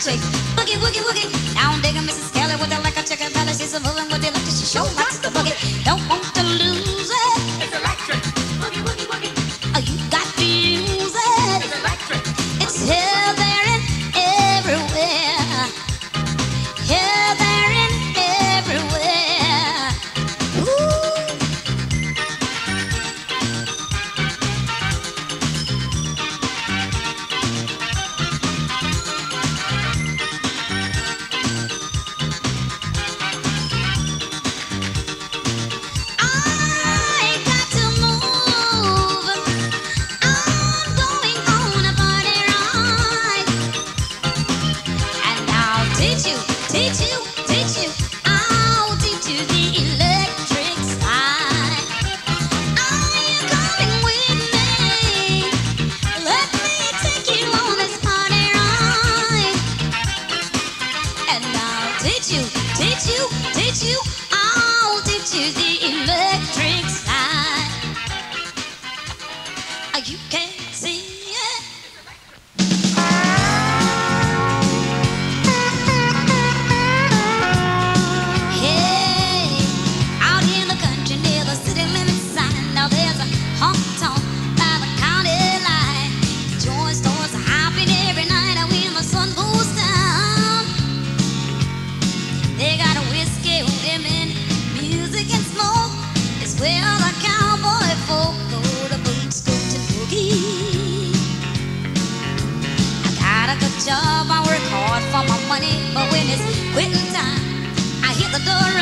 chicks. Boogie, woogie, woogie. now I'm digger Mrs. Kelly with a like a chicken belly. She's a villain with the electric. She show likes the boogie. Don't todo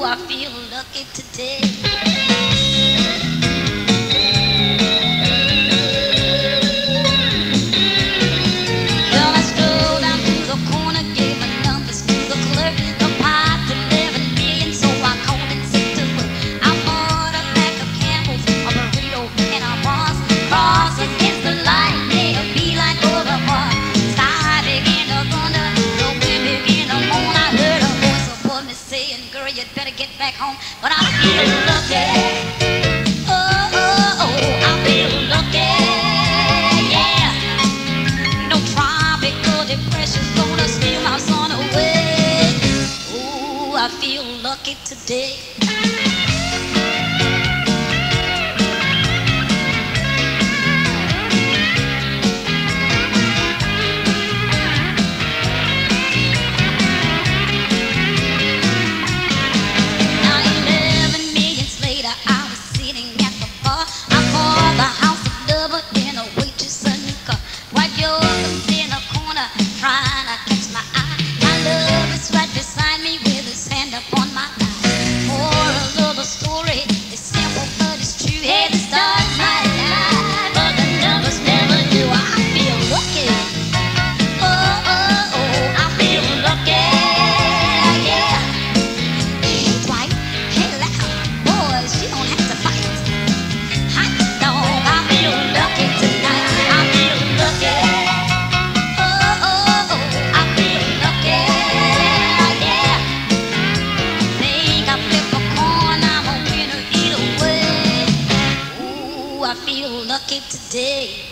candles feel lucky. I feel lucky today.